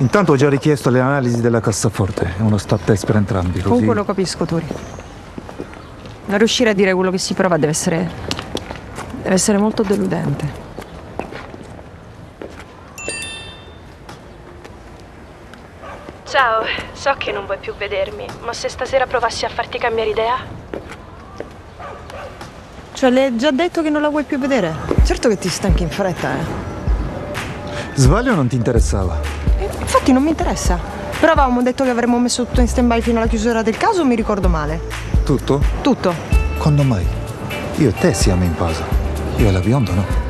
Intanto ho già richiesto le analisi della cassaforte e uno stat test per entrambi, così... Comunque lo capisco, Tori. Non riuscire a dire quello che si prova deve essere. deve essere molto deludente. Ciao, so che non vuoi più vedermi, ma se stasera provassi a farti cambiare idea? Cioè, le hai già detto che non la vuoi più vedere? Certo che ti stanchi in fretta, eh. Sbaglio o non ti interessava? Infatti non mi interessa. Però avevamo detto che avremmo messo tutto in stand-by fino alla chiusura del caso mi ricordo male? Tutto? Tutto. Quando mai? Io e te siamo in pausa. Io e la bionda, no?